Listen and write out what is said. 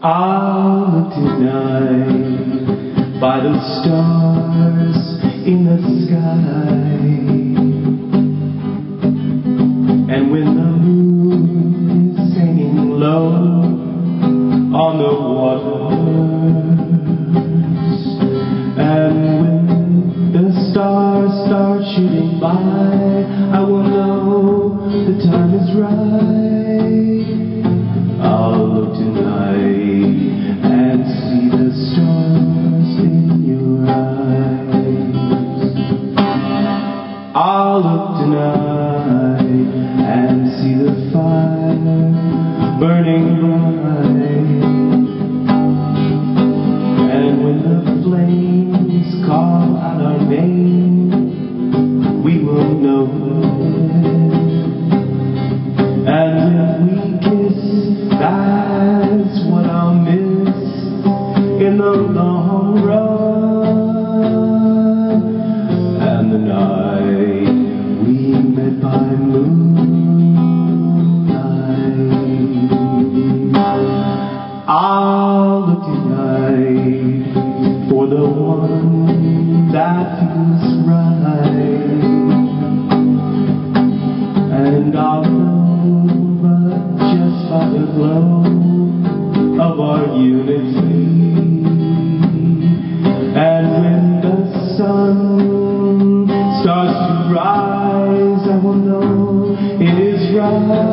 Look tonight by the stars in the sky. And when the moon is hanging low on the waters, and when the stars start shooting by, I will know the time is right. I'll look tonight and see the fire burning bright. And when the flames call out our name, we will know. And if we kiss, that's what I'll miss in the long run. Sun starts to rise, I will know it is right.